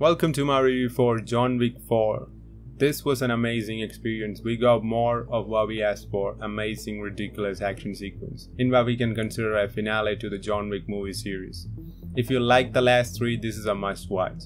Welcome to my review for John Wick 4. This was an amazing experience. We got more of what we asked for. Amazing, ridiculous action sequence. In what we can consider a finale to the John Wick movie series. If you like the last three, this is a must watch.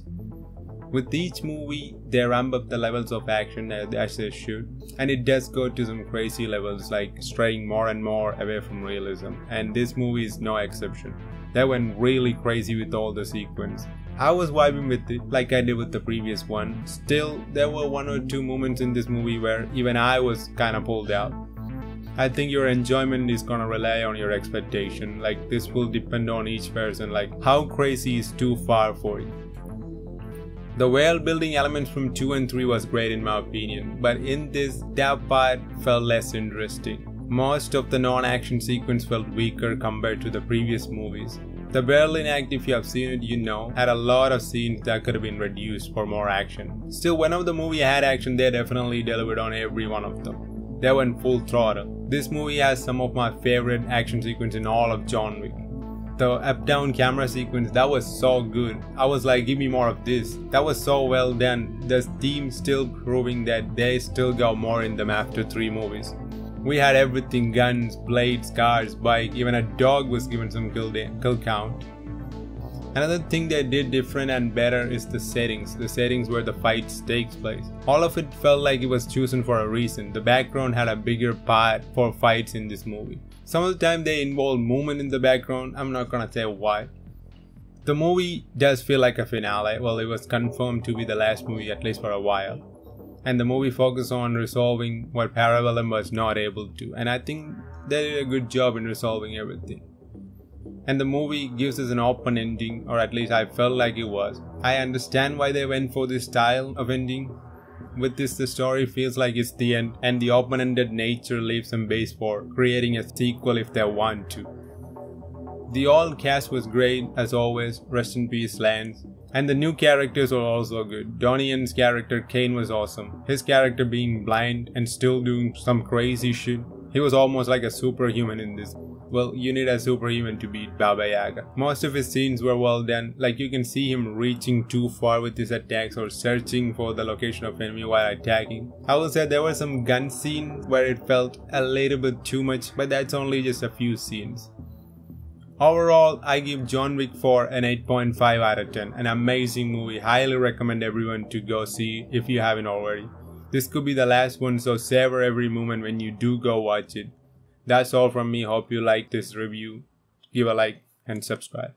With each movie, they ramp up the levels of action as they should, and it does go to some crazy levels like straying more and more away from realism, and this movie is no exception. They went really crazy with all the sequence. I was vibing with it like I did with the previous one. Still, there were one or two moments in this movie where even I was kinda pulled out. I think your enjoyment is gonna rely on your expectation. Like this will depend on each person, like how crazy is too far for you. The world building elements from 2 and 3 was great in my opinion, but in this, that part felt less interesting. Most of the non-action sequence felt weaker compared to the previous movies. The Berlin Act, if you have seen it, you know, had a lot of scenes that could have been reduced for more action. Still, whenever the movie had action, they definitely delivered on every one of them. They went full throttle. This movie has some of my favorite action sequences in all of John Wick. The up-down camera sequence, that was so good. I was like, give me more of this. That was so well done. The team still proving that they still got more in them after three movies. We had everything guns, blades, cars, bike, even a dog was given some kill, kill count. Another thing they did different and better is the settings, the settings where the fights takes place. All of it felt like it was chosen for a reason. The background had a bigger part for fights in this movie. Some of the time they involve movement in the background, I'm not gonna say why. The movie does feel like a finale, well it was confirmed to be the last movie at least for a while and the movie focused on resolving what Parabellum was not able to, and I think they did a good job in resolving everything. And the movie gives us an open ending, or at least I felt like it was. I understand why they went for this style of ending. With this, the story feels like it's the end, and the open ended nature leaves some base for creating a sequel if they want to. The old cast was great, as always, rest in peace, Lance. And the new characters were also good. Donnie Yen's character Caine was awesome. His character being blind and still doing some crazy shit. He was almost like a superhuman in this. Well, you need a superhuman to beat Baba Yaga. Most of his scenes were well done, like you can see him reaching too far with his attacks or searching for the location of enemy while attacking. I will say there were some gun scenes where it felt a little bit too much, but that's only just a few scenes. Overall, I give John Wick 4 an 8.5 out of 10. An amazing movie. Highly recommend everyone to go see if you haven't already. This could be the last one, so savor every moment when you do go watch it. That's all from me. Hope you like this review. Give a like and subscribe.